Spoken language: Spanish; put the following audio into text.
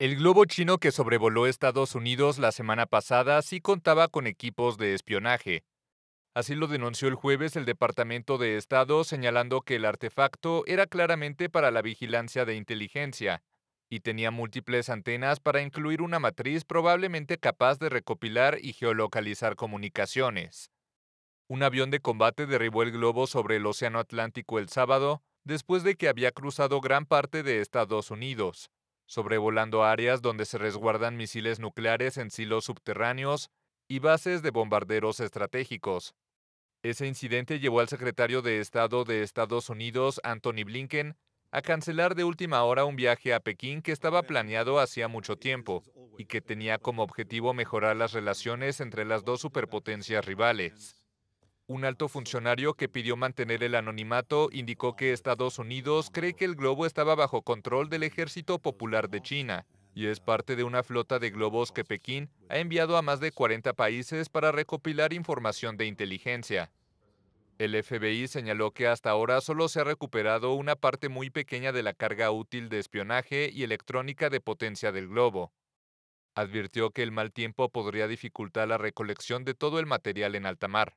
El globo chino que sobrevoló Estados Unidos la semana pasada sí contaba con equipos de espionaje. Así lo denunció el jueves el Departamento de Estado señalando que el artefacto era claramente para la vigilancia de inteligencia y tenía múltiples antenas para incluir una matriz probablemente capaz de recopilar y geolocalizar comunicaciones. Un avión de combate derribó el globo sobre el Océano Atlántico el sábado, después de que había cruzado gran parte de Estados Unidos sobrevolando áreas donde se resguardan misiles nucleares en silos subterráneos y bases de bombarderos estratégicos. Ese incidente llevó al secretario de Estado de Estados Unidos, Anthony Blinken, a cancelar de última hora un viaje a Pekín que estaba planeado hacía mucho tiempo y que tenía como objetivo mejorar las relaciones entre las dos superpotencias rivales. Un alto funcionario que pidió mantener el anonimato indicó que Estados Unidos cree que el globo estaba bajo control del Ejército Popular de China y es parte de una flota de globos que Pekín ha enviado a más de 40 países para recopilar información de inteligencia. El FBI señaló que hasta ahora solo se ha recuperado una parte muy pequeña de la carga útil de espionaje y electrónica de potencia del globo. Advirtió que el mal tiempo podría dificultar la recolección de todo el material en alta mar.